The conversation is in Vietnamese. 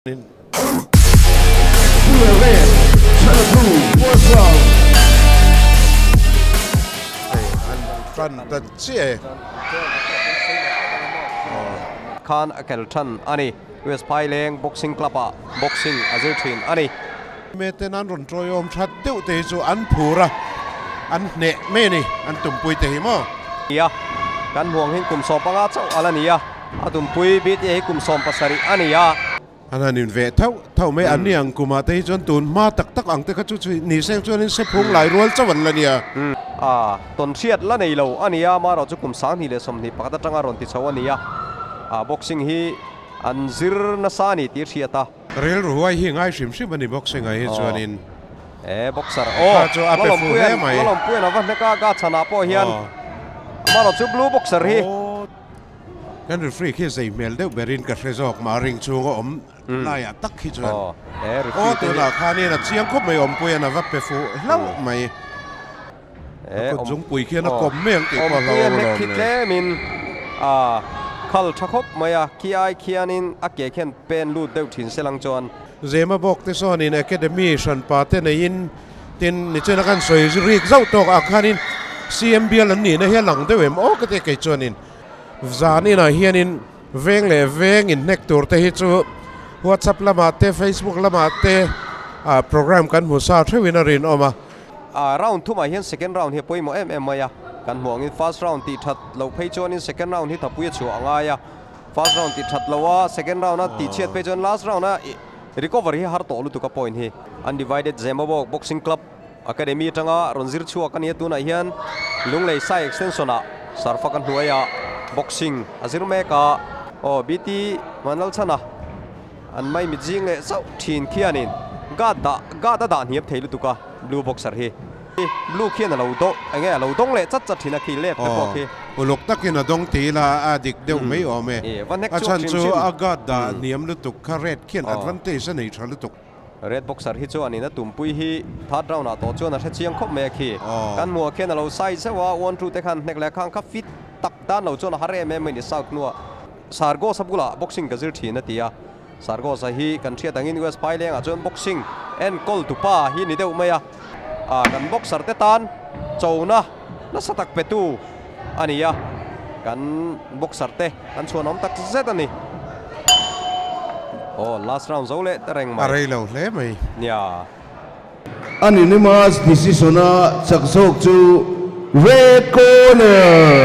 Tran ta chia Khan Akelton ani West Pai Leng Boxing Club Boxing Azir Thin ani me te nan ron troi om that deuh te chu an phura an ne me ni an tum pui te hi mo ia kan huang hin kum som panga chau alania. Atum pui bit ye kum som pasari ania อันนั้นเวทเท่าเท่าไม่อันนี้อังกุมาแต่จนตูนมาตักตักอังแต่ก็ชุดนีเสงนชวนนี้เสพงหลายรัวสวรรค์ละเนี่ยอ่าตนเชียดละในเราอันนี้มาเราจุกุมสานีเลยสมนี่ปกติจังการอนติาวเนี่อ่าบ็อกซิ่งฮีอันซิร์นสานี่ตีเชียตาเรียนรู้ว่าฮีง่ายชิมชิบันนี่บ็อกซิ่งไอ้ชวนนี้เอ้บ็อกเซอร์โอ้แล้ลมพื่อนแล้ลมเพื่อนเอาไว้ไม่กล้ากาชนะพ่อเฮียนมาเราจุบลูบ็อกเซอร์ฮี กันฟรีขี้ใส่เมลเดวเบรินกับเฟซอกมาริงชูงอมนายตักขี้จวนโอ้ตัวละคานี่นะเชียงคบไม่อมปุยนะวับเปฟูเล่าไม่ก็จงปุยเขียนะกลมเมียงตีดพอเราเลยคิดเลมินอ่าขัลชักบมาอะขี้ไอขี้นินอักเกเข็นเป็นลูดเดวถิ่นเซลังจวนเจมาบอกที่สอนินอะคาเดมีชันปาเตนยินตินนี่เจนักันสวยรีกเจ้าตกอักขานินซีเอ็มเบียลันนี่นะเฮียหลังเดวอ็มโอ้ก็เตะเกจวนิน zani na hian in veng le veng in nek tur te hi chu. WhatsApp lama te Facebook lama te. A program kan mu sa thewin a rin oma a. Round thuma hian second round hi poimo em em maya kan huang in first round ti that lo phei chon in second round hi thapui chu anga ya first round ti that lowa second round na ti chet pe chon last round na recovery hi har to lu tu ka point hi. Undivided zemabo boxing club academy tanga ronzir chu kan ye tu na hian. Lunglei sai extension a. Sarfa kan hnuaya boxing azir me ka o bt manal chana an mai mi jing le zau thin khianin ga da ga da dan hiap theilu tuka blue boxer hi Hi, blue khian lo do ange lo dong le chat chat thina khi le te po khi uluk takin a dong ti la a dik deuh mai o me e van nek a chu chan trim chu trim. aga da niam lu tuk ka red khian Ờ. advantage a nei tha lu tuk red boxer hi chu ani na tumpui hi third round na to chu na the chiang khop me khi Ờ. kan mua khian lo sai se wa one two te khan nek le khang kha fit tak dan lo chu na hare me me ni south nuwa sargo sabula boxing ka zir thina tia sargo sa hi kan thia tangin us pai leng a chon boxing en kol tu pa hi ni deuh maya a kan boxer te tan chona na satak petu ania kan boxer te kan chuan om tak zet ani oh last round zo le tereng a mai rei lo hle mai nya Anonymous decision na saksok to red corner.